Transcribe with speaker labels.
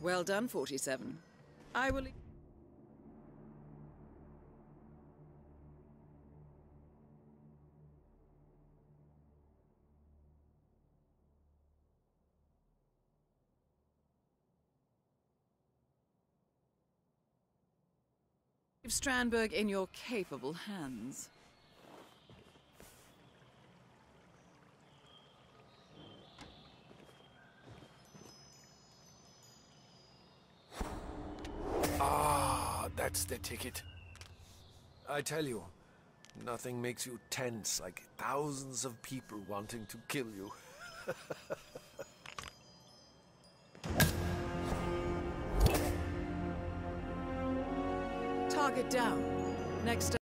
Speaker 1: Well done, 47. I will... Leave Strandberg in your capable hands.
Speaker 2: That's the ticket. I tell you, nothing makes you tense like thousands of people wanting to kill you.
Speaker 1: Target down. Next